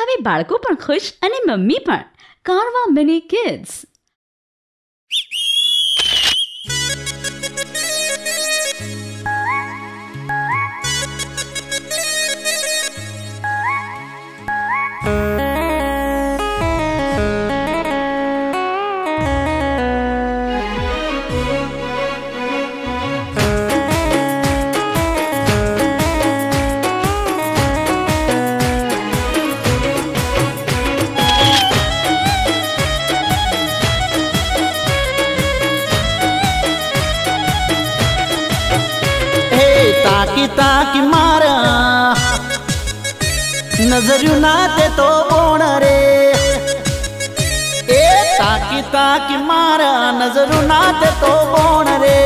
હવે બાળકો પણ ખુશ અને મમ્મી પણ. કારવા મિની કિડ્સ તાકી મારા? નજર્યું ના તે તો બોણ રે? એ તાકી તાકી મારા નજરું ના તે તો બોણ રે?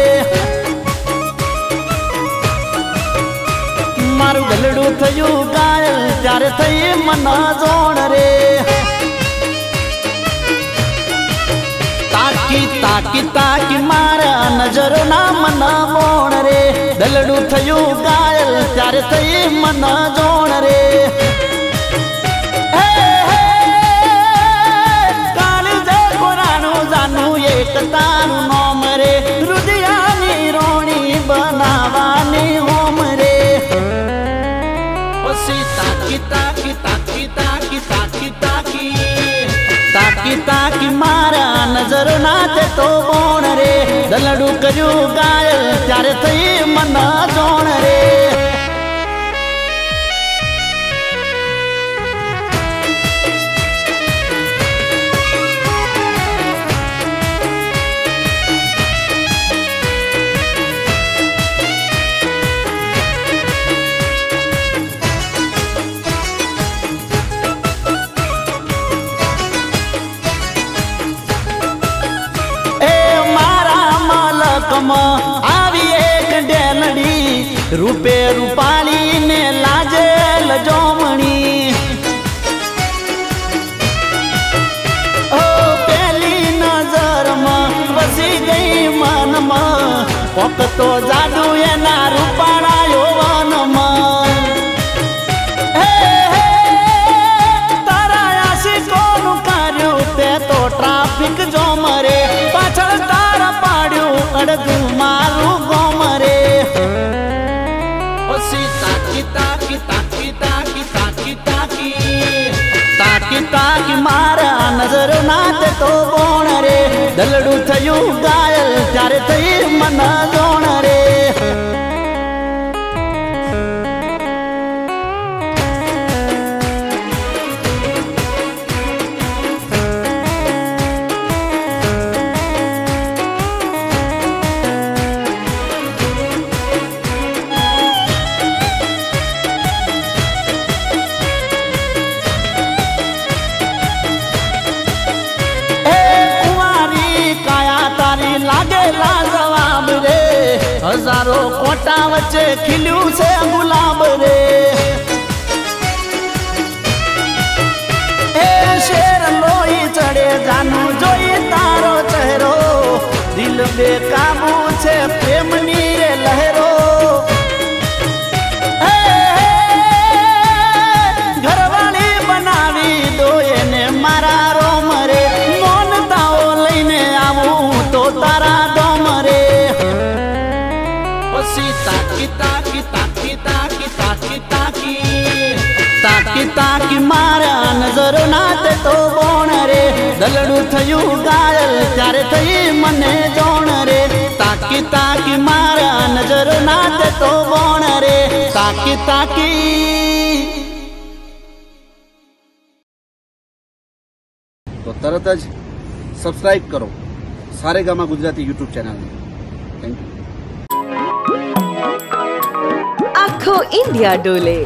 મારું ગલડું થયું ગાયલ, ત્યારે થઈ મના જોણ રે. તાકી તાકી તાકી મારા નજરો ના મના મોણ દલડું થયું ગાયલ ત્યારે થઈ મન જોણ રે હે, હે, કાળજે કોરાનું જાનું એક તારું નોમ રે રુદિયાની રોણી બનાવાની હોમ રે પછી તાકી તાકી તાકી તાકી તાકી તાકી તાકી તાકી મારા નજર ના તે તો બોણ રે દલડું કર્યું ગાયલ ત્યારે થઈ મન જોણ રે માલકમાં આવી એક ડેલડી રૂપે રૂપાળી ને લાજે લજોમણી. પેલી નજરમાં વસી ગઈ મનમાં પોક તો જાદુ એના રૂપાળા તે તો બોણ રે. દલડું થયું ગાયલ ત્યારે થઈ મન રે હજારો કોટા વચ્ચે ખીલ્યું છે ગુલાબ રે. એ શેર લોહી ચડે જાનું જોઈ તારો ચહેરો. દિલ બેકાબુ છે પ્રેમની લહેરો મારા નજર ના તે તો બોણ રે દલડું થયું ગાયલ ત્યારે થઈ મને જોણ રે તાકી તાકી મારા નજર ના તે તો બોણ રે તાકી તાકી તો તરત જ સબસ્ક્રાઇબ કરો સારેગામા ગુજરાતી યુટ્યુબ ચેનલને થેન્ક યુ આખો ઇન્ડિયા ડોલે